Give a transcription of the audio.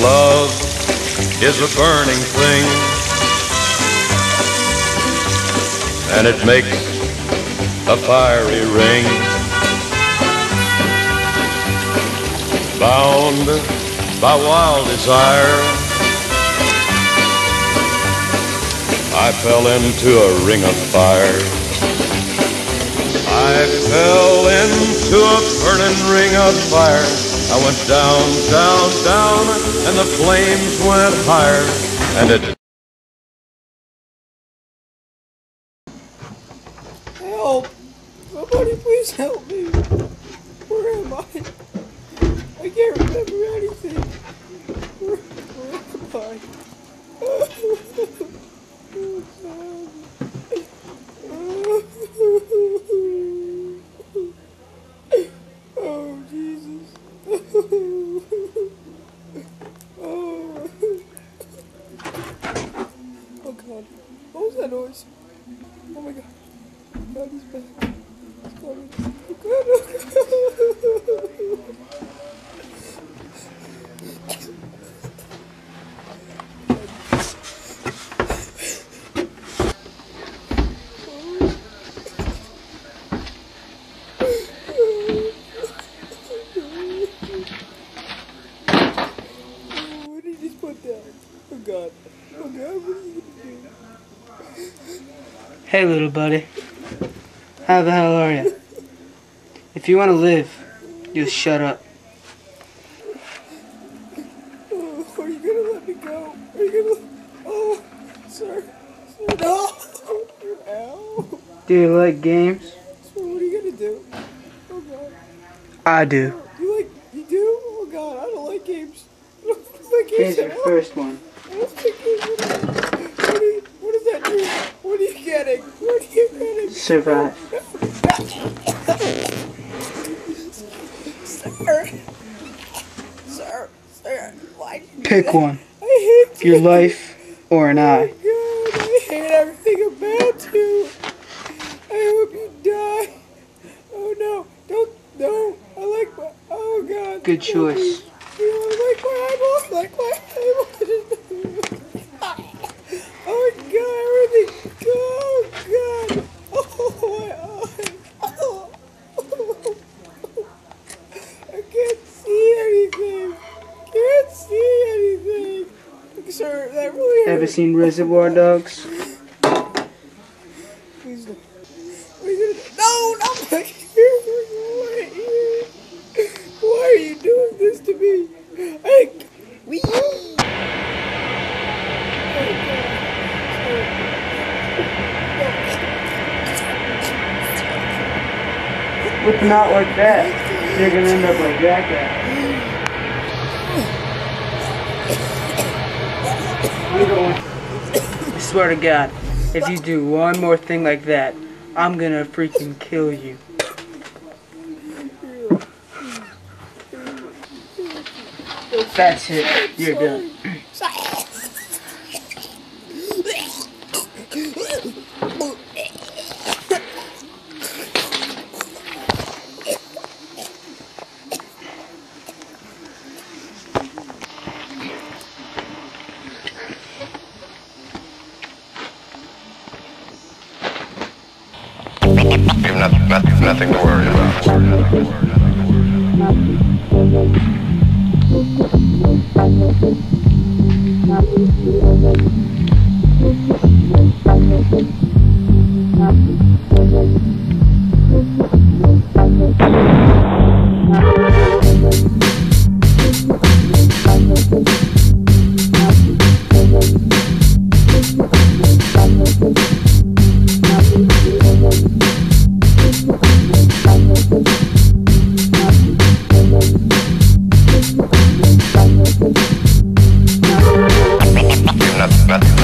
love is a burning thing, and it makes a fiery ring. Bound by wild desire, I fell into a ring of fire. I fell into a burning ring of fire. I went down, down, down, and the flames went higher, and it Help! Somebody please help me! Where am I? I can't remember anything. Where, where am I? Oh, Jesus. Oh. Oh, God. What was that noise? Oh, my God. God, he's back. He's coming. Oh, God. Oh, God. Oh, what did he just put down? Oh, God. Oh, God, what are you going to do? Hey, little buddy. How the hell are you? If you want to live, just shut up. Oh, are you gonna let me go? Are you gonna? Oh, sir, sir, no! Ow! Do you like games? So what are you gonna do? Oh God, I do. you like you do? Oh God, I don't like games. I don't like games Here's your first one. I don't like games at all. What, do you, what does that do? What are you getting? What are you getting? Survive. Sir, sir, sir, why Pick one. Your you. life or an eye. God, I hate everything about you. I hope you die. Oh no, don't, no. I like my, oh God. Good choice. Ever seen Reservoir Dogs? Please don't. What you gonna do? No, not back here. Why, are you doing this to me? I, we. But not like that. You're gonna end up like Jackass. Swear to God, if you do one more thing like that, I'm gonna freaking kill you. That's it. You're done. We have nothing, nothing, nothing to worry about.